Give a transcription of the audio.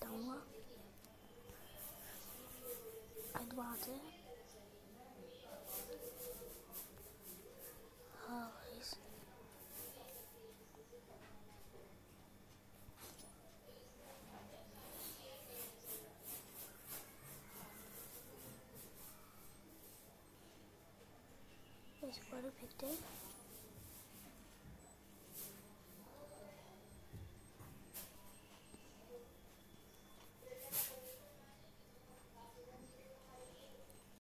等我。Eduardo always It's quite a big day.